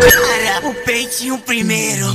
Cara, o peitinho primeiro.